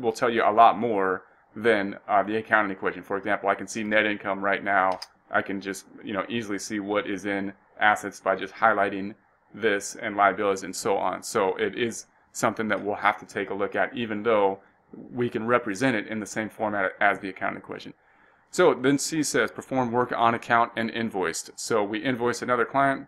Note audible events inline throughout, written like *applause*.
will tell you a lot more than uh, the accounting equation. For example, I can see net income right now. I can just you know easily see what is in assets by just highlighting this and liabilities and so on. So it is something that we'll have to take a look at, even though we can represent it in the same format as the accounting equation. So then C says perform work on account and invoiced. So we invoiced another client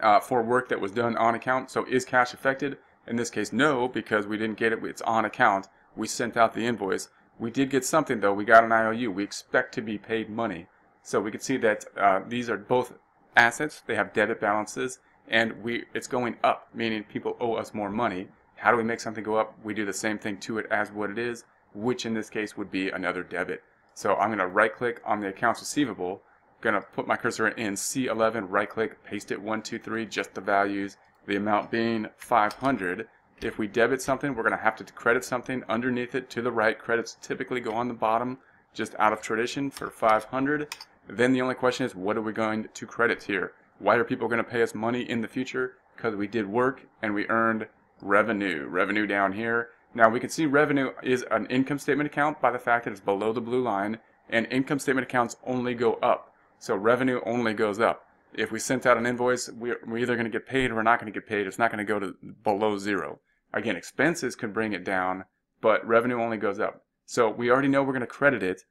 uh, for work that was done on account. So is cash affected? In this case, no, because we didn't get it. It's on account. We sent out the invoice. We did get something though. We got an IOU. We expect to be paid money. So we can see that uh, these are both assets. They have debit balances, and we it's going up, meaning people owe us more money. How do we make something go up? We do the same thing to it as what it is, which in this case would be another debit. So I'm going to right click on the accounts receivable, going to put my cursor in C11, right click, paste it 1, 2, 3, just the values, the amount being 500. If we debit something, we're going to have to credit something underneath it to the right. Credits typically go on the bottom, just out of tradition for 500. Then the only question is, what are we going to credit here? Why are people going to pay us money in the future? Because we did work and we earned revenue. Revenue down here. Now we can see revenue is an income statement account by the fact that it's below the blue line and income statement accounts only go up. So revenue only goes up. If we sent out an invoice, we're, we're either going to get paid or we're not going to get paid. It's not going to go to below zero. Again, expenses could bring it down, but revenue only goes up. So we already know we're going to credit it.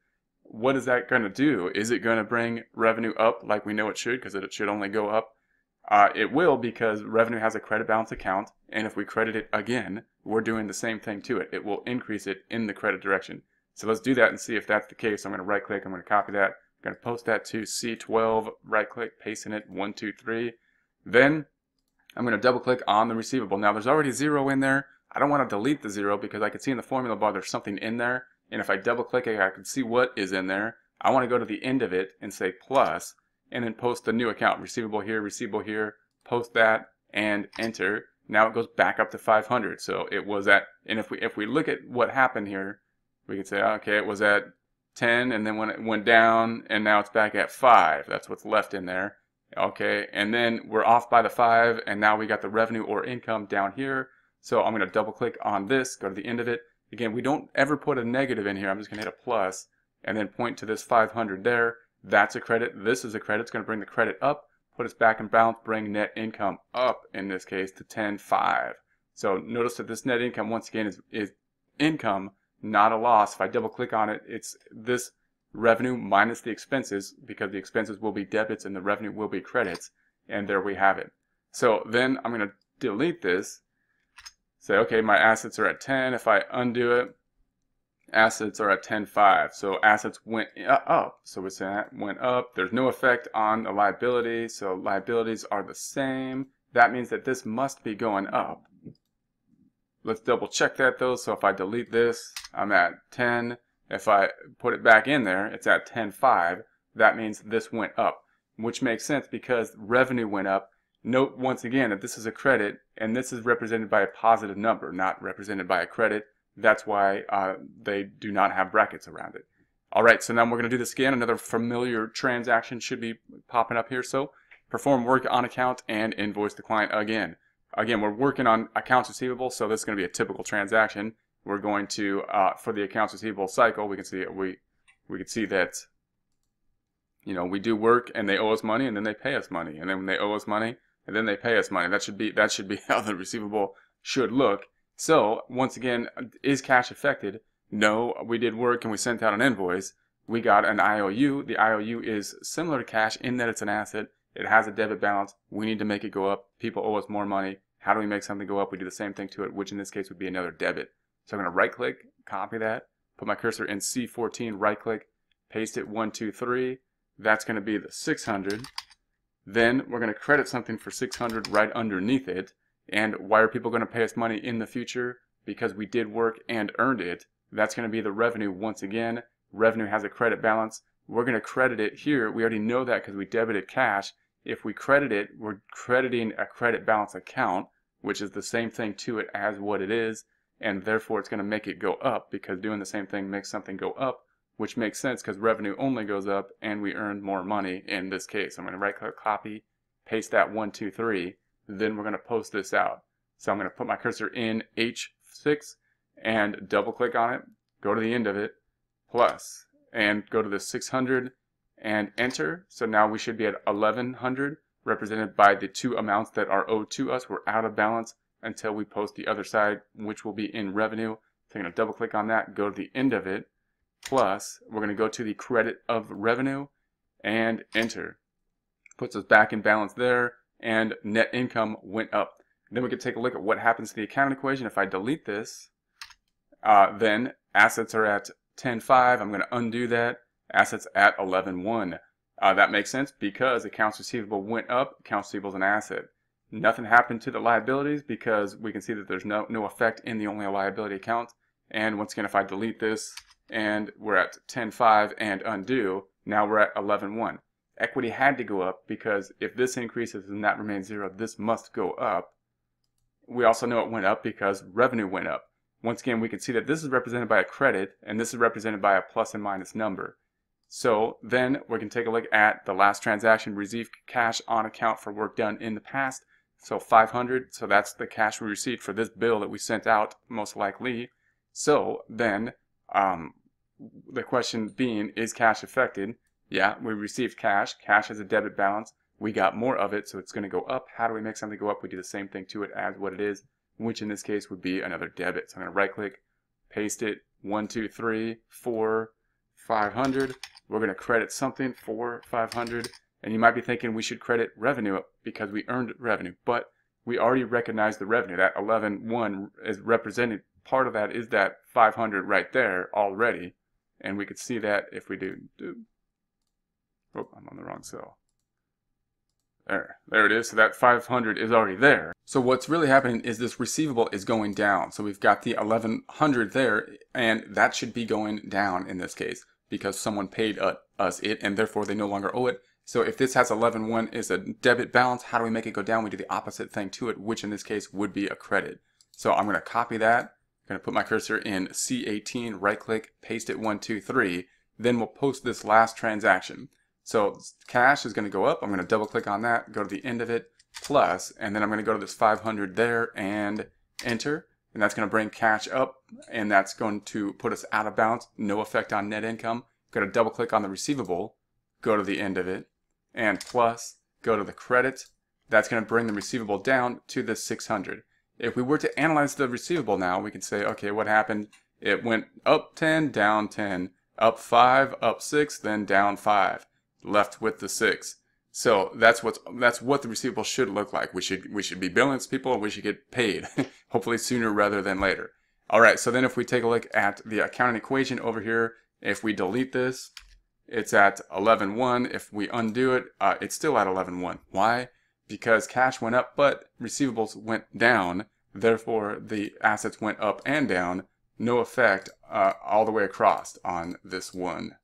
What is that going to do? Is it going to bring revenue up like we know it should because it should only go up? Uh, it will because revenue has a credit balance account, and if we credit it again, we're doing the same thing to it. It will increase it in the credit direction. So let's do that and see if that's the case. I'm going to right click, I'm going to copy that, I'm going to post that to C12, right click, paste in it, one, two, three. Then I'm going to double click on the receivable. Now there's already zero in there. I don't want to delete the zero because I can see in the formula bar there's something in there. And if I double click it, I can see what is in there. I want to go to the end of it and say plus, and then post the new account, receivable here, receivable here, post that, and enter now it goes back up to 500. So it was at, and if we if we look at what happened here, we could say, okay, it was at 10, and then when it went down, and now it's back at 5. That's what's left in there. Okay, and then we're off by the 5, and now we got the revenue or income down here. So I'm going to double click on this, go to the end of it. Again, we don't ever put a negative in here. I'm just going to hit a plus, and then point to this 500 there. That's a credit. This is a credit. It's going to bring the credit up put us back in balance, bring net income up in this case to 10.5. So notice that this net income once again is, is income, not a loss. If I double click on it, it's this revenue minus the expenses because the expenses will be debits and the revenue will be credits. And there we have it. So then I'm going to delete this. Say, okay, my assets are at 10. If I undo it, assets are at 10.5. So assets went uh, up. So we're that went up. There's no effect on the liability. So liabilities are the same. That means that this must be going up. Let's double check that though. So if I delete this, I'm at 10. If I put it back in there, it's at 10.5. That means this went up, which makes sense because revenue went up. Note once again that this is a credit and this is represented by a positive number, not represented by a credit. That's why uh, they do not have brackets around it. All right, so now we're going to do this again. Another familiar transaction should be popping up here. So perform work on account and invoice the client again. Again, we're working on accounts receivable, so this is going to be a typical transaction. We're going to, uh, for the accounts receivable cycle, we can see we we can see that you know we do work and they owe us money and then they pay us money and then when they owe us money and then they pay us money. That should be that should be *laughs* how the receivable should look. So once again, is cash affected? No, we did work and we sent out an invoice. We got an IOU. The IOU is similar to cash in that it's an asset. It has a debit balance. We need to make it go up. People owe us more money. How do we make something go up? We do the same thing to it, which in this case would be another debit. So I'm going to right click, copy that, put my cursor in C14, right click, paste it one, two, three. That's going to be the 600. Then we're going to credit something for 600 right underneath it. And why are people going to pay us money in the future? Because we did work and earned it. That's going to be the revenue once again. Revenue has a credit balance. We're going to credit it here. We already know that because we debited cash. If we credit it, we're crediting a credit balance account, which is the same thing to it as what it is. And therefore, it's going to make it go up because doing the same thing makes something go up, which makes sense because revenue only goes up and we earn more money in this case. I'm going to right click copy, paste that one, two, three then we're going to post this out. So I'm going to put my cursor in H6, and double click on it, go to the end of it, plus, and go to the 600 and enter. So now we should be at 1100 represented by the two amounts that are owed to us. We're out of balance until we post the other side, which will be in revenue. So I'm going to double click on that, go to the end of it, plus we're going to go to the credit of revenue and enter. Puts us back in balance there and net income went up. Then we can take a look at what happens to the accounting equation. If I delete this, uh, then assets are at 10.5. I'm going to undo that. Assets at 11.1. Uh, that makes sense because accounts receivable went up. Accounts receivable is an asset. Nothing happened to the liabilities because we can see that there's no, no effect in the only liability account. And once again, if I delete this and we're at 10.5 and undo, now we're at 11.1. Equity had to go up because if this increases and that remains zero, this must go up. We also know it went up because revenue went up. Once again, we can see that this is represented by a credit and this is represented by a plus and minus number. So then we can take a look at the last transaction, received cash on account for work done in the past. So 500, so that's the cash we received for this bill that we sent out, most likely. So then um, the question being, is cash affected? Yeah, we received cash. Cash has a debit balance. We got more of it, so it's going to go up. How do we make something go up? We do the same thing to it as what it is which in this case would be another debit. So I'm going to right click, paste it, one, two, three, four, 500. We're going to credit something for 500. And you might be thinking we should credit revenue because we earned revenue, but we already recognize the revenue. That 11.1 is represented. Part of that is that 500 right there already. And we could see that if we do, do oh, I'm on the wrong cell. There, there it is. So that 500 is already there. So what's really happening is this receivable is going down. So we've got the 1100 there, and that should be going down in this case because someone paid uh, us it, and therefore they no longer owe it. So if this has 11.1 is a debit balance, how do we make it go down? We do the opposite thing to it, which in this case would be a credit. So I'm going to copy that. I'm going to put my cursor in C18, right click, paste it one, two, three. Then we'll post this last transaction. So cash is going to go up. I'm going to double click on that, go to the end of it, plus, and then I'm going to go to this 500 there and enter. And that's going to bring cash up, and that's going to put us out of balance. No effect on net income. Going to double click on the receivable, go to the end of it, and plus, go to the credit. That's going to bring the receivable down to the 600. If we were to analyze the receivable now, we could say, okay, what happened? It went up 10, down 10, up 5, up 6, then down 5 left with the six. So that's what that's what the receivable should look like. We should we should be billing people and we should get paid, *laughs* hopefully sooner rather than later. All right. So then if we take a look at the accounting equation over here, if we delete this, it's at 11.1. If we undo it, uh, it's still at 11.1. Why? Because cash went up, but receivables went down. Therefore, the assets went up and down. No effect uh, all the way across on this one.